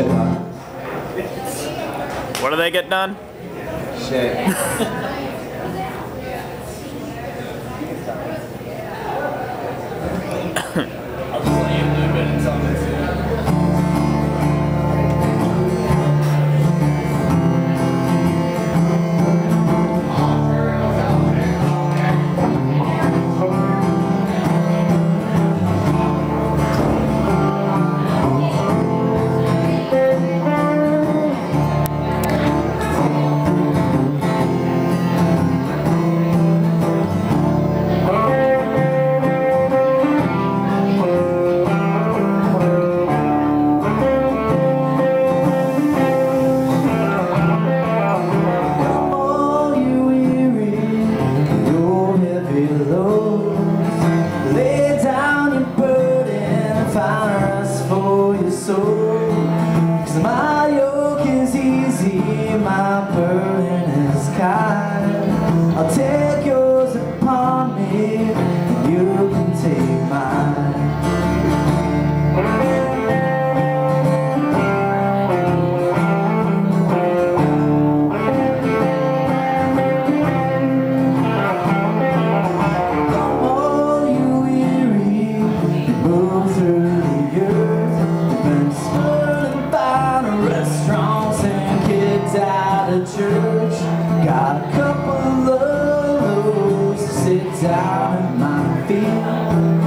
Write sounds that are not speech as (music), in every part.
shit done. What do they get done? Shit. (laughs) my yoke is easy, my burden. out of my field.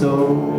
soul.